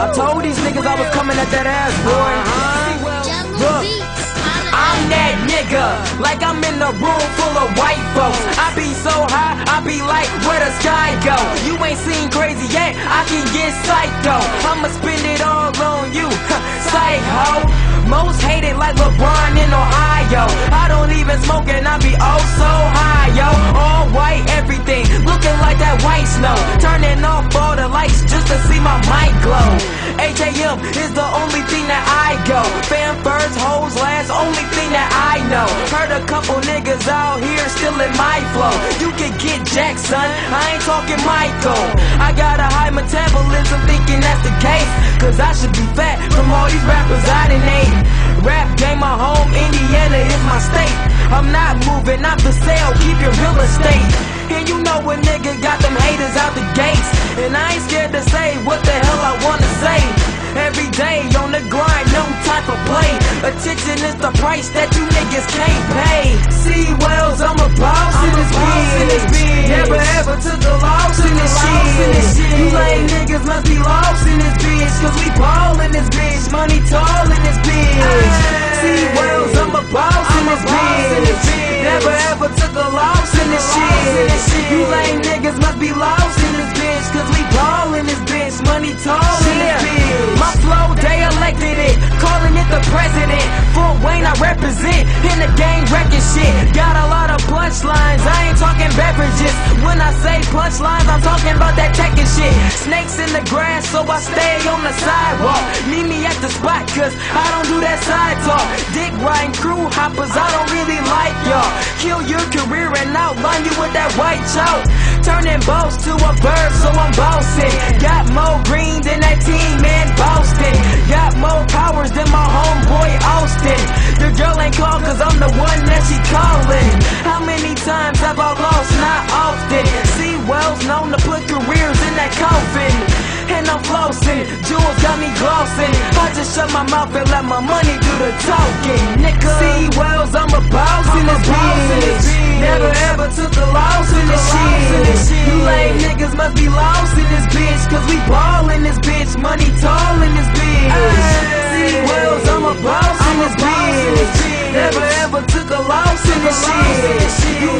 I told these niggas I was coming at that ass, boy. Look, I'm that nigga, like I'm in a room full of white folks. I be so high, I be like, where the sky go? You ain't seen crazy yet, I can get psycho. I'ma spend it all on you, psycho. Most hated like LeBron in Ohio. I don't even smoke and I be oh AJM is the only thing that I go. Fan first, hoes last, only thing that I know. Heard a couple niggas out here still in my flow. You can get Jack, son. I ain't talking Michael. I got a high metabolism thinking that's the case. Cause I should be fat from all these rappers I done ate. Rap game, my home, Indiana is my state. I'm not moving, I'm for sale, keep your real estate. And you know a nigga got them haters out the gates. And I ain't scared to say what the hell I wanna say. Every day on the grind, no type of play. Attention is the price that you niggas can't pay. C-Wellz, I'm a boss in this bitch. Never ever took a loss in this shit. You lame niggas must be lost in this bitch. Cause we ball in this bitch. Money tall in When I say punchlines, I'm talking about that Tekken shit. Snakes in the grass, so I stay on the sidewalk. Meet me at the spot, cause I don't do that side talk. Dick riding crew hoppers, I don't really like y'all. Kill your career and outline you with that white chalk. Turning boss to a bird, so I'm bossing. Shut my mouth and let my money do the talking. Nigga, C-Wellz, I'm a boss in this bitch. Never ever took a loss in this shit. You lame niggas must be lost in this bitch. Cause we ball in this bitch, money tall in this bitch. See Wells, I'm a boss in this bitch. Never ever took a loss in this shit. You